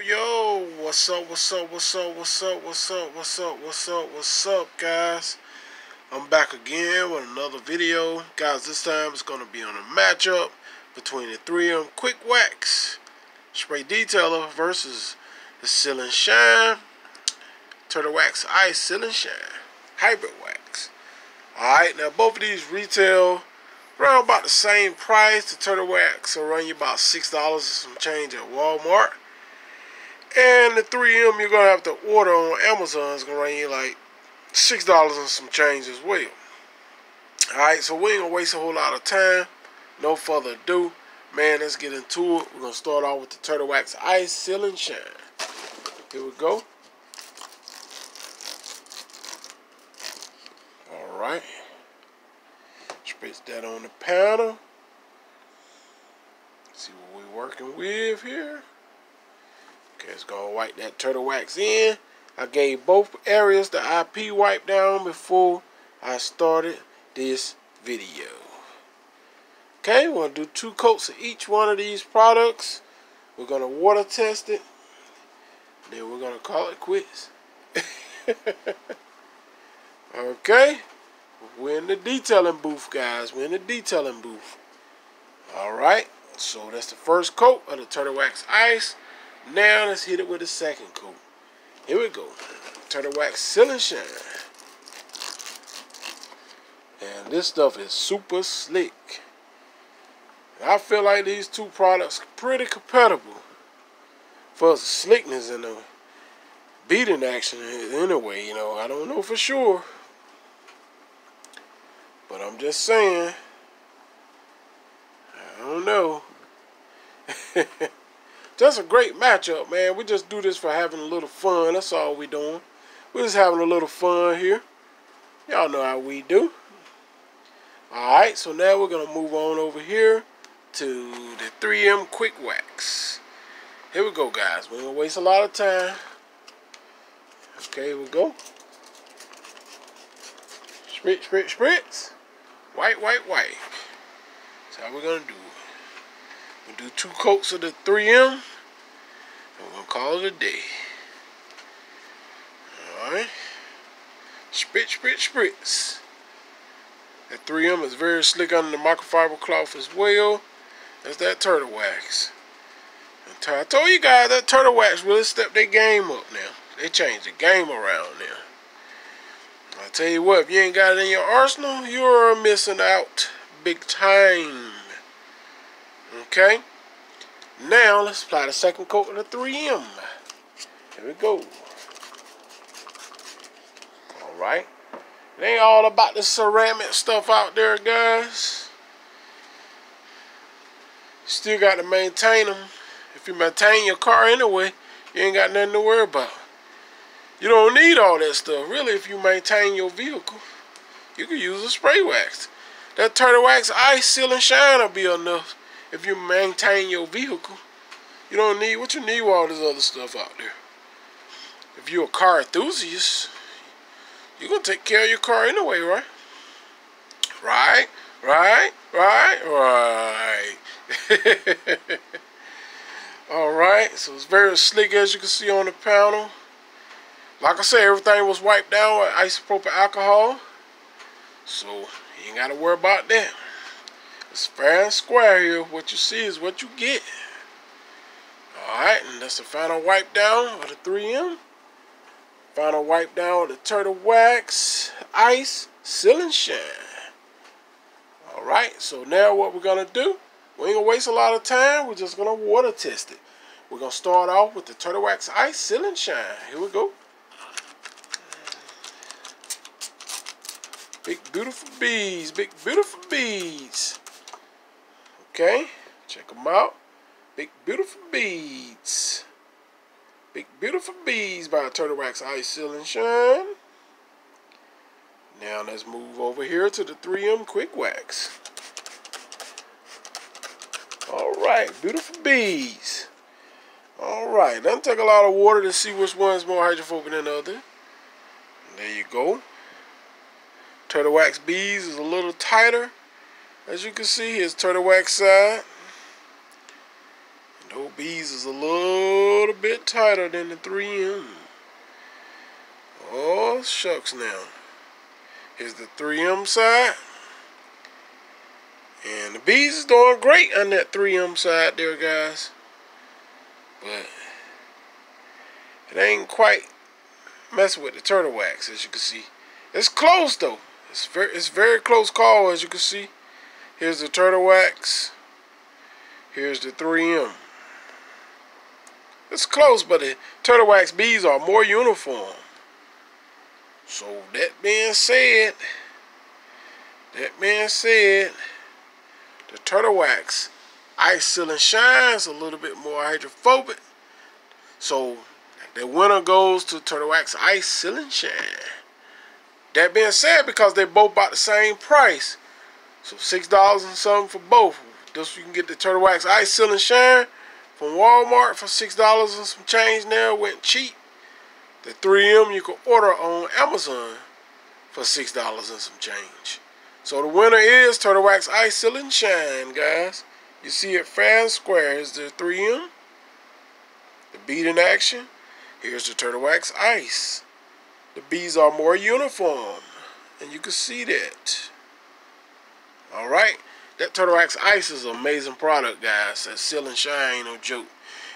Yo, what's up, what's up, what's up, what's up, what's up, what's up, what's up, what's up, guys? I'm back again with another video. Guys, this time it's going to be on a matchup between the 3M Quick Wax Spray Detailer versus the Seal and Shine Turtle Wax Ice Seal and Shine Hybrid Wax. Alright, now both of these retail around about the same price. The Turtle Wax will run you about $6 and some change at Walmart. And the 3M you're gonna have to order on Amazon is gonna run you like six dollars and some change as well. Alright, so we ain't gonna waste a whole lot of time. No further ado. Man, let's get into it. We're gonna start off with the Turtle Wax Ice Seal and Shine. Here we go. Alright. Spritz that on the panel. See what we're working with here. Okay, it's gonna wipe that turtle wax in. I gave both areas the IP wipe down before I started this video. Okay, we're gonna do two coats of each one of these products. We're gonna water test it. Then we're gonna call it quits. okay, we're in the detailing booth, guys. We're in the detailing booth. All right, so that's the first coat of the turtle wax ice. Now let's hit it with a second coat. Here we go. Turtle Wax Seal and Shine. And this stuff is super slick. I feel like these two products pretty compatible for slickness and the beading action anyway, you know. I don't know for sure. But I'm just saying. I don't know. That's a great matchup, man. We just do this for having a little fun. That's all we doing. We're just having a little fun here. Y'all know how we do. Alright, so now we're going to move on over here to the 3M Quick Wax. Here we go, guys. We're going to waste a lot of time. Okay, here we go. Spritz, spritz, spritz. White, white, white. That's how we're going to do it. We'll do two coats of the 3M. Gonna call it a day. Alright. Spritz, spritz, spritz. That 3M is very slick under the microfiber cloth as well. That's that turtle wax. I told you guys that turtle wax really stepped their game up now. They changed the game around now. I tell you what, if you ain't got it in your arsenal, you're missing out big time. Okay? Now, let's apply the second coat of the 3M. Here we go. Alright. It ain't all about the ceramic stuff out there, guys. Still got to maintain them. If you maintain your car anyway, you ain't got nothing to worry about. You don't need all that stuff. Really, if you maintain your vehicle, you can use a spray wax. That turtle wax ice seal and shine will be enough if you maintain your vehicle. You don't need what you need all this other stuff out there. If you're a car enthusiast, you're gonna take care of your car anyway, right? Right, right, right, right. all right, so it's very slick as you can see on the panel. Like I said, everything was wiped down with isopropyl alcohol. So you ain't gotta worry about that. It's fair and square here. What you see is what you get. Alright, and that's the final wipe down of the 3M. Final wipe down of the Turtle Wax Ice Seal and Shine. Alright, so now what we're going to do, we ain't going to waste a lot of time. We're just going to water test it. We're going to start off with the Turtle Wax Ice Seal and Shine. Here we go. Big beautiful bees, big beautiful bees. Okay, check them out. Big beautiful beads. Big beautiful beads by Turtle Wax Ice Seal and Shine. Now let's move over here to the 3M Quick Wax. Alright, beautiful beads. Alright, doesn't take a lot of water to see which one's more hydrophobic than the other. There you go. Turtle Wax bees is a little tighter. As you can see, here's Turtle Wax side. Those bees is a little bit tighter than the 3M. Oh, shucks now. Here's the 3M side. And the bees is doing great on that 3M side there, guys. But it ain't quite messing with the turtle wax, as you can see. It's close, though. It's very, it's very close call, as you can see. Here's the turtle wax. Here's the 3M. It's close, but the turtle wax bees are more uniform. So that being said, that being said, the turtle wax ice Seal and Shine's a little bit more hydrophobic. So the winner goes to turtle wax ice Seal and Shine. That being said, because they're both about the same price, so six dollars and something for both. This you can get the turtle wax ice Seal and shine from Walmart for six dollars and some change. Now went cheap. The 3M you can order on Amazon for six dollars and some change. So the winner is Turtle Wax Ice Seal and Shine, guys. You see it and square. Here's the 3M. The bead in action. Here's the Turtle Wax Ice. The bees are more uniform. And you can see that. Alright. That Turtle Wax Ice is an amazing product, guys. That Seal and Shine ain't no joke.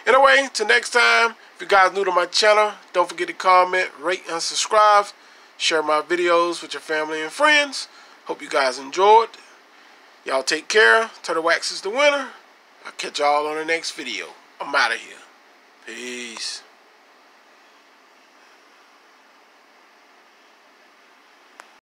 Anyway, till next time, if you guys new to my channel, don't forget to comment, rate, and subscribe. Share my videos with your family and friends. Hope you guys enjoyed. Y'all take care. Turtle Wax is the winner. I'll catch y'all on the next video. I'm out of here. Peace.